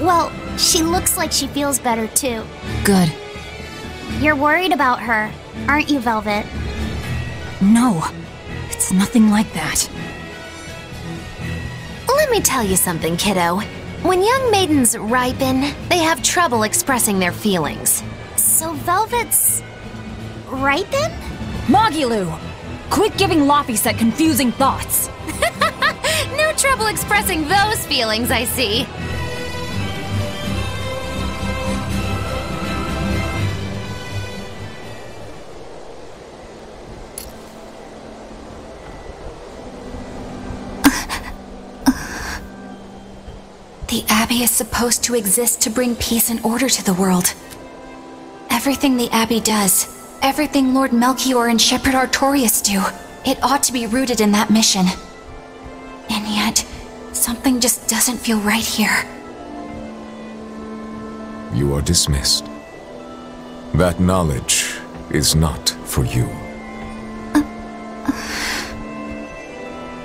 Well, she looks like she feels better too. Good. You're worried about her, aren't you, Velvet? No, it's nothing like that. Let me tell you something, kiddo. When young maidens ripen, they have trouble expressing their feelings. So Velvet's... right then? Magilou! Quit giving Laphicet confusing thoughts! no trouble expressing those feelings, I see. The Abbey is supposed to exist to bring peace and order to the world. Everything the Abbey does, everything Lord Melchior and Shepherd Artorius do, it ought to be rooted in that mission. And yet, something just doesn't feel right here. You are dismissed. That knowledge is not for you.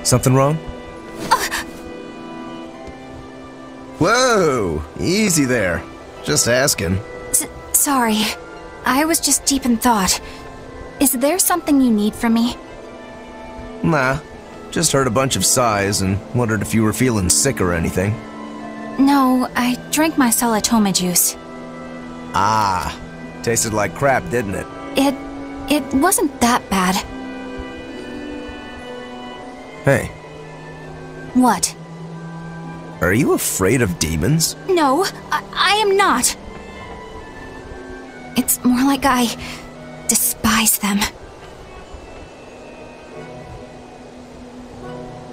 Something wrong? Whoa! Easy there. Just asking. S sorry. I was just deep in thought. Is there something you need from me? Nah. Just heard a bunch of sighs and wondered if you were feeling sick or anything. No, I drank my Solitoma juice. Ah. Tasted like crap, didn't it? It... it wasn't that bad. Hey, What? Are you afraid of demons? No, I, I am not. It's more like I despise them.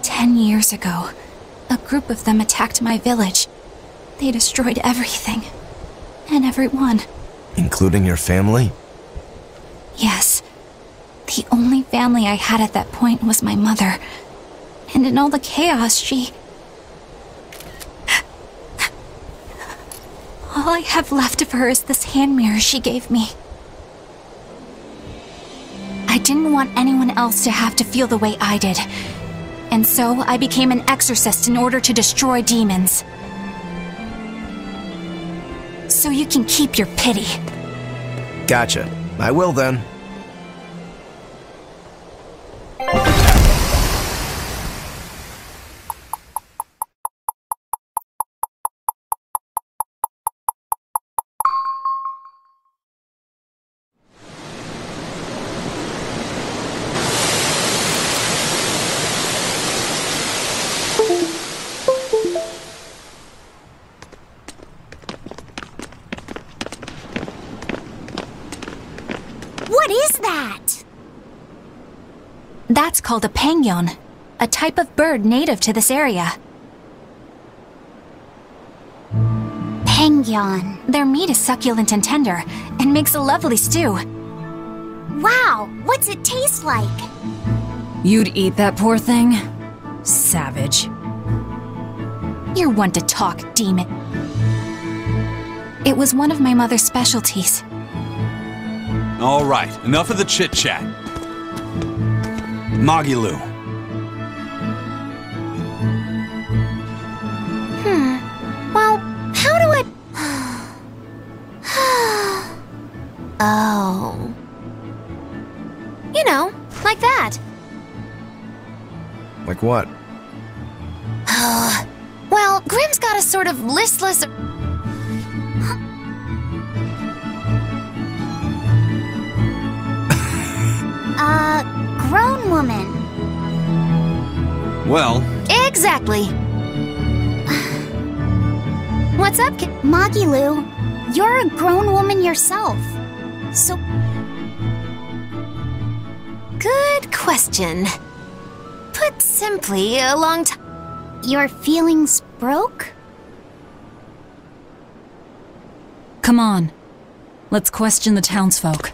Ten years ago, a group of them attacked my village. They destroyed everything. And everyone. Including your family? Yes. The only family I had at that point was my mother. And in all the chaos, she. All I have left of her is this hand mirror she gave me. I didn't want anyone else to have to feel the way I did. And so I became an exorcist in order to destroy demons. So you can keep your pity. Gotcha. I will then. Called a pangyon, a type of bird native to this area. Pangyon. Their meat is succulent and tender, and makes a lovely stew. Wow, what's it taste like? You'd eat that poor thing? Savage. You're one to talk, demon. It was one of my mother's specialties. All right, enough of the chit chat. Magilou, Hmm. Well, how do I. Oh. You know, like that. Like what? Well, Grim's got a sort of listless. Well, Exactly. What's up, kid? Magilou, you're a grown woman yourself. So, Good question. Put simply, a long time. your feelings broke? Come on. Let's question the townsfolk.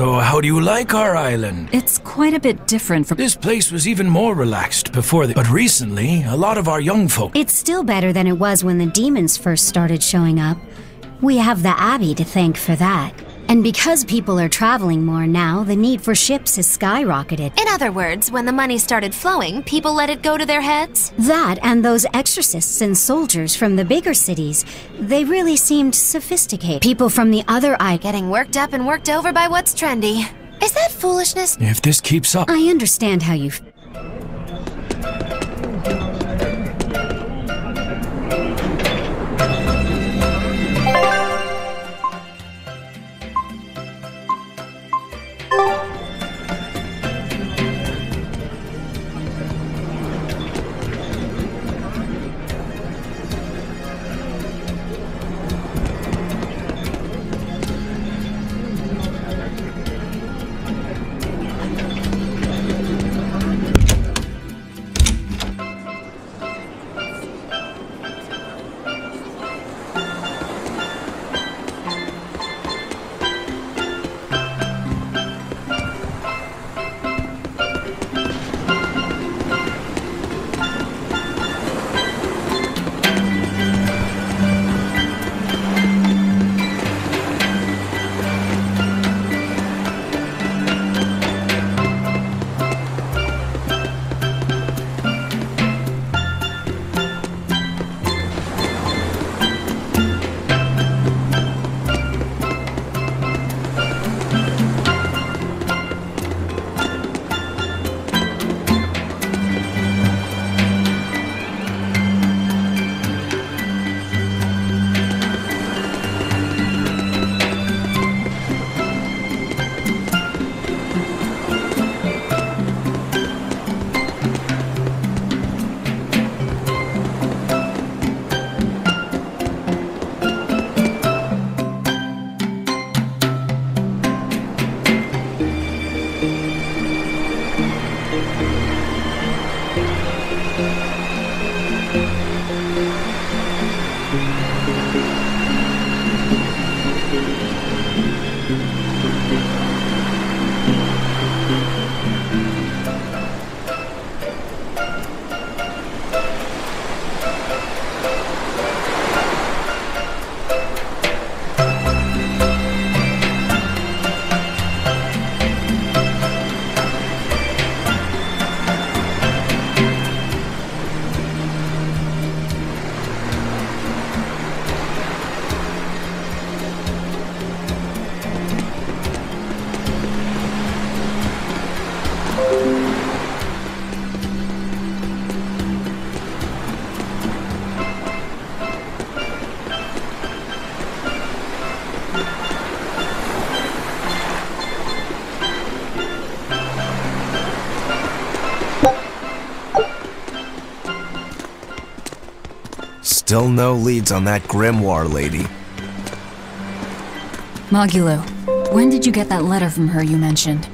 So, how do you like our island? It's quite a bit different from. This place was even more relaxed before the. But recently, a lot of our young folk. It's still better than it was when the demons first started showing up. We have the Abbey to thank for that. And because people are traveling more now, the need for ships has skyrocketed. In other words, when the money started flowing, people let it go to their heads? That and those exorcists and soldiers from the bigger cities, they really seemed sophisticated. People from the other eye Getting worked up and worked over by what's trendy. Is that foolishness? If this keeps up. I understand how you Still no leads on that grimoire lady. Magilou, when did you get that letter from her you mentioned?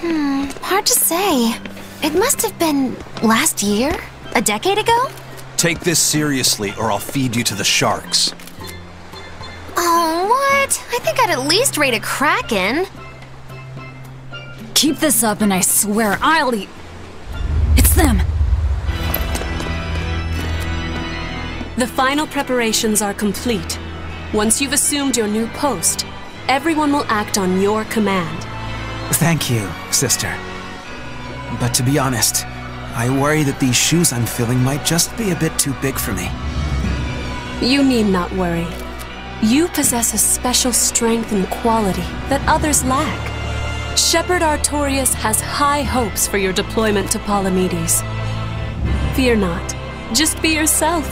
Hmm, hard to say. It must have been last year. A decade ago? Take this seriously, or I'll feed you to the sharks. Oh, what? I think I'd at least rate a Kraken. Keep this up and I swear I'll eat. The final preparations are complete. Once you've assumed your new post, everyone will act on your command. Thank you, sister. But to be honest, I worry that these shoes I'm filling might just be a bit too big for me. You need not worry. You possess a special strength and quality that others lack. Shepherd Artorius has high hopes for your deployment to Palamedes. Fear not. Just be yourself.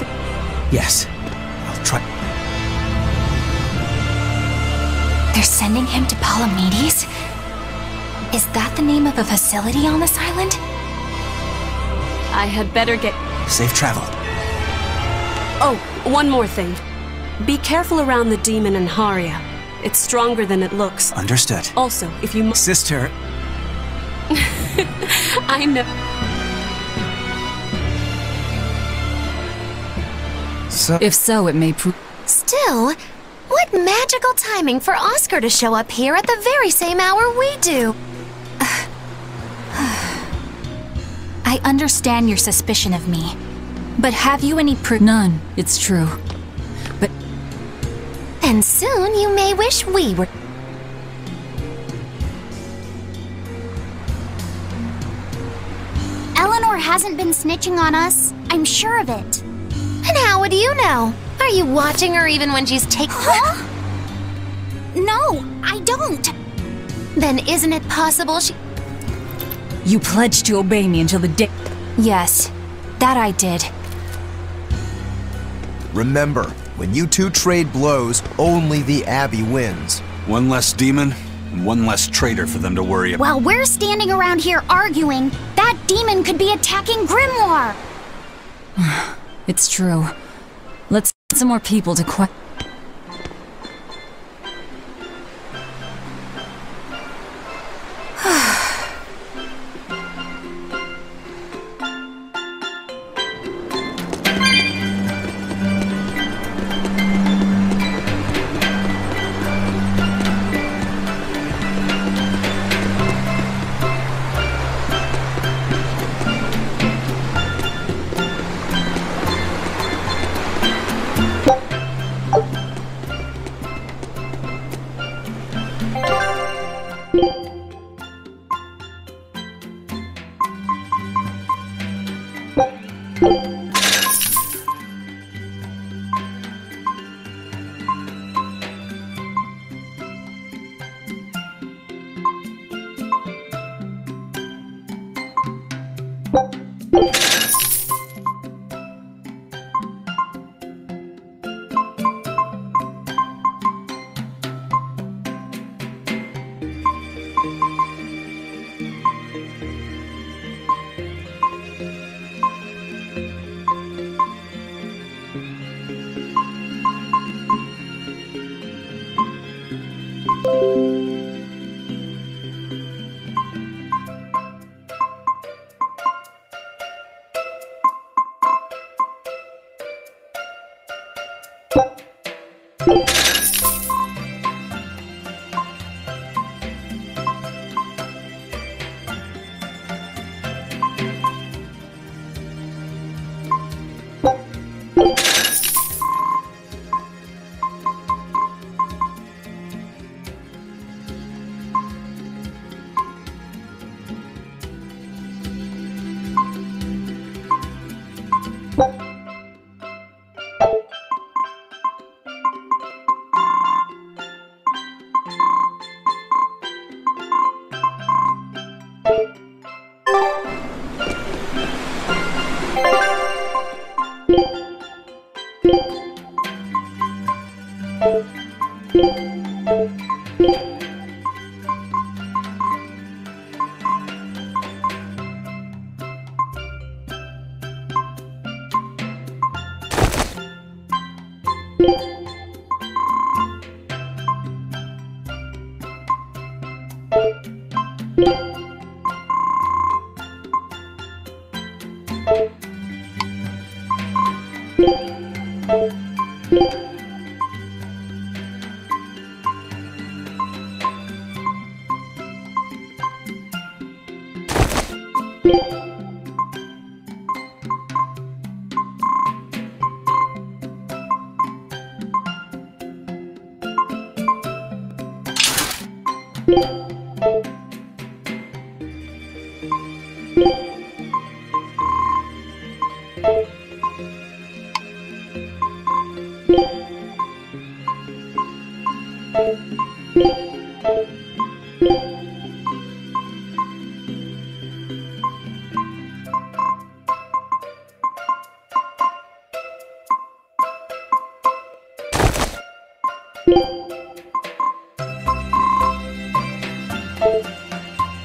Yes, I'll try. They're sending him to Palamedes? Is that the name of a facility on this island? I had better get. Safe travel. Oh, one more thing. Be careful around the demon in Haria. It's stronger than it looks. Understood. Also, if you. Sister. I know. So. If so, it may prove. Still, what magical timing for Oscar to show up here at the very same hour we do. I understand your suspicion of me. But have you any proof? None, it's true. But. And soon you may wish we were. Eleanor hasn't been snitching on us. I'm sure of it. And how would you know? Are you watching her even when she's taking. Huh? No, I don't. Then isn't it possible she. You pledged to obey me until the day. Yes, that I did. Remember, when you two trade blows, only the Abbey wins. One less demon, and one less traitor for them to worry about. While we're standing around here arguing, that demon could be attacking Grimoirh. it's true. Let's get some more people to question.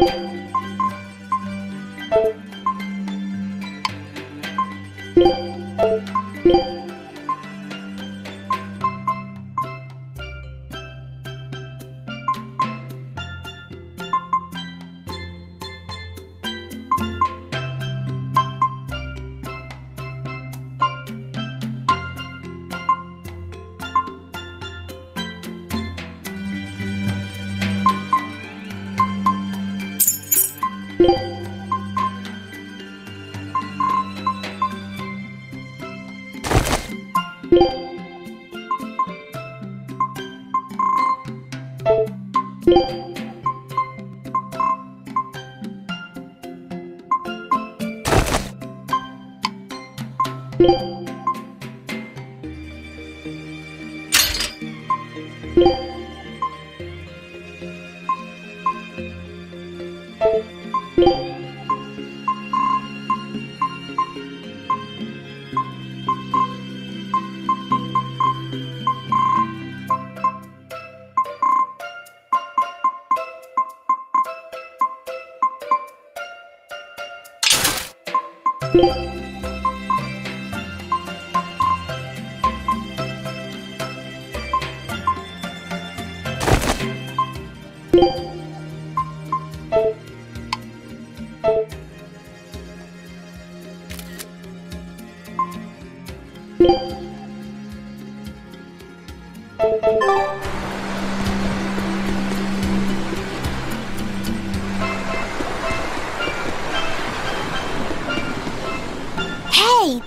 you Hey,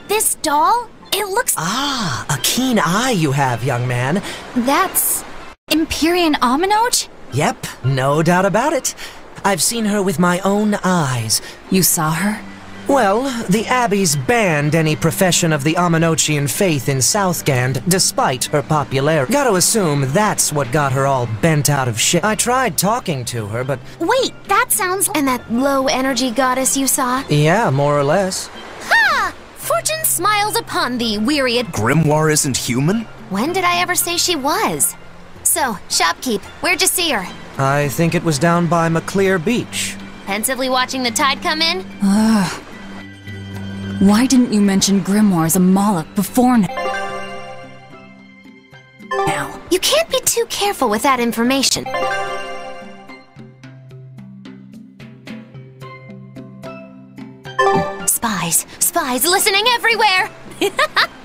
this doll? It looks. Ah, a keen eye you have, young man. That's. Empyrean Amenoch? Yep, no doubt about it. I've seen her with my own eyes. You saw her? Well, the Abbeys banned any profession of the Amenochian faith in Southgand, despite her popularity. Gotta assume that's what got her all bent out of shape. I tried talking to her, but. Wait, that sounds. And that low energy goddess you saw? Yeah, more or less. Ha! Fortune smiles upon thee, wearied. Grimoirh isn't human? When did I ever say she was? So, shopkeep, where'd you see her? I think it was down by Maclir Beach. Pensively watching the tide come in? Ugh. Why didn't you mention Grimoirh as a malak before now? Now. You can't be too careful with that information. Spies, spies listening everywhere!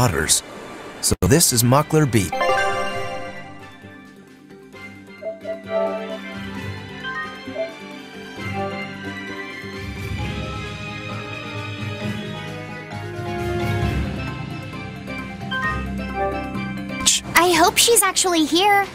waters. So this is Maclir Beach. I hope she's actually here.